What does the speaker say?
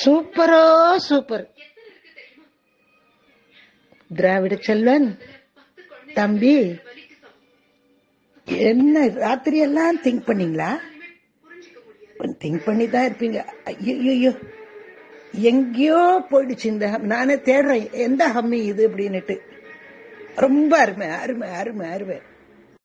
சூப்பரோ super. திராவிட செல்வன் தம்பி என்ன ராத்திரி எல்லாம் திங்க் பண்ணீங்களா? திங்க் பண்ணி தான் இருப்பீங்க. ஐயோ எங்கேயோ போயிடுச்சு இந்த நானே தேடுறேன் எந்த ஹம்மி இது அப்படின்னுட்டு ரொம்ப அருமை அருமை அருமை அருமை.